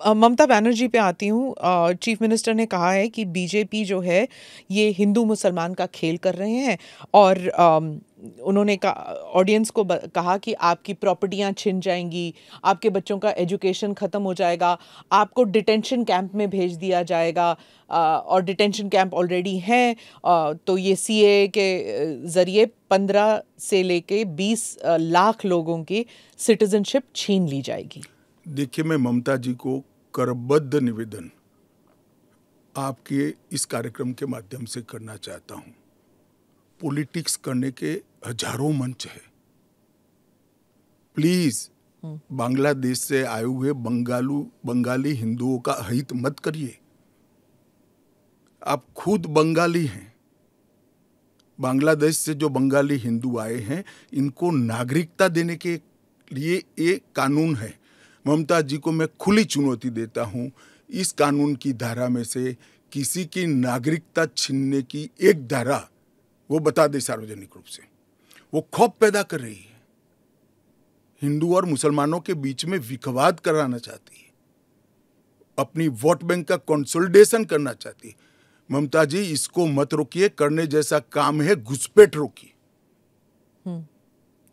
ममता बनर्जी पे आती हूँ। चीफ मिनिस्टर ने कहा है कि बीजेपी जो है, ये हिंदू मुसलमान का खेल कर रहे हैं और उन्होंने कहा, ऑडियंस को कहा कि आपकी प्रॉपर्टियाँ छिन जाएँगी, आपके बच्चों का एजुकेशन ख़त्म हो जाएगा, आपको डिटेंशन कैंप में भेज दिया जाएगा। और डिटेंशन कैंप ऑलरेडी हैं। तो ये सीए के ज़रिए पंद्रह से लेके बीस लाख लोगों की सिटीजनशिप छीन ली जाएगी। देखिए, मैं ममता जी को करबद्ध निवेदन आपके इस कार्यक्रम के माध्यम से करना चाहता हूँ। पॉलिटिक्स करने के हज़ारों मंच है। प्लीज़ बांग्लादेश से आए हुए बंगालू बंगाली हिंदुओं का हित मत करिए। आप खुद बंगाली हैं। बांग्लादेश से जो बंगाली हिंदू आए हैं इनको नागरिकता देने के लिए एक कानून है। ममता जी को मैं खुली चुनौती देता हूँ इस कानून की धारा में से किसी की नागरिकता छीनने की एक धारा वो बता दे सार्वजनिक रूप से। वो खौफ पैदा कर रही है। हिंदू और मुसलमानों के बीच में विखवाद कराना चाहती है। अपनी वोट बैंक का कंसोलिडेशन करना चाहती है। ममता जी इसको मत रोकिए करने जैसा काम है घुसपैठ रोकिए।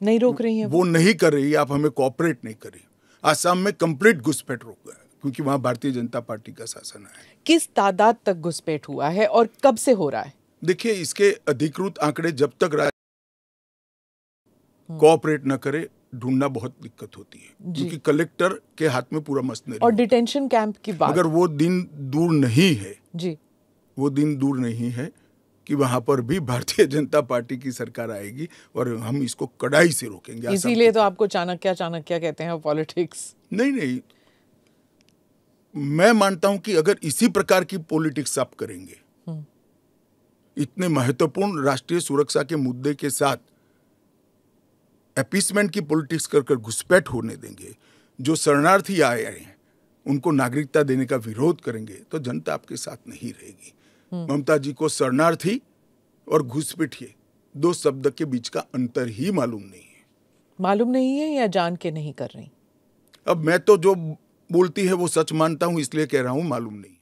नहीं रोक रही है वो वो। नहीं कर रही आप हमें कोऑपरेट नहीं कर रही। आसाम में कंप्लीट घुसपैठ रोक गया क्योंकि वहाँ भारतीय जनता पार्टी का शासन है किस तादाद तक घुसपैठ हुआ है और कब से हो रहा है? देखिए इसके अधिकृत आंकड़े जब तक राज्य कोऑपरेट न करे ढूंढना बहुत दिक्कत होती है। क्योंकि कलेक्टर के हाथ में पूरा मशीनरी और डिटेंशन कैंप की बात। अगर वो दिन दूर नहीं है जी। वो दिन दूर नहीं है कि वहाँ पर भी भारतीय जनता पार्टी की सरकार आएगी और हम इसको कड़ाई से रोकेंगे इसीलिए तो आपको चाणक्य चाणक्य कहते हैं पॉलिटिक्स। नहीं नहीं। मैं मानता हूँ कि अगर इसी प्रकार की पॉलिटिक्स आप करेंगे इतने महत्वपूर्ण राष्ट्रीय सुरक्षा के मुद्दे के साथ एपीसमेंट की पॉलिटिक्स कर कर घुसपैठ होने देंगे जो शरणार्थी आए हैं उनको नागरिकता देने का विरोध करेंगे तो जनता आपके साथ नहीं रहेगी। ममता जी को शरणार्थी और घुसपैठिए दो शब्द के बीच का अंतर ही मालूम नहीं है। मालूम नहीं है या जान के नहीं कर रही? अब मैं तो जो बोलती है वो सच मानता हूँ इसलिए कह रहा हूँ मालूम नहीं।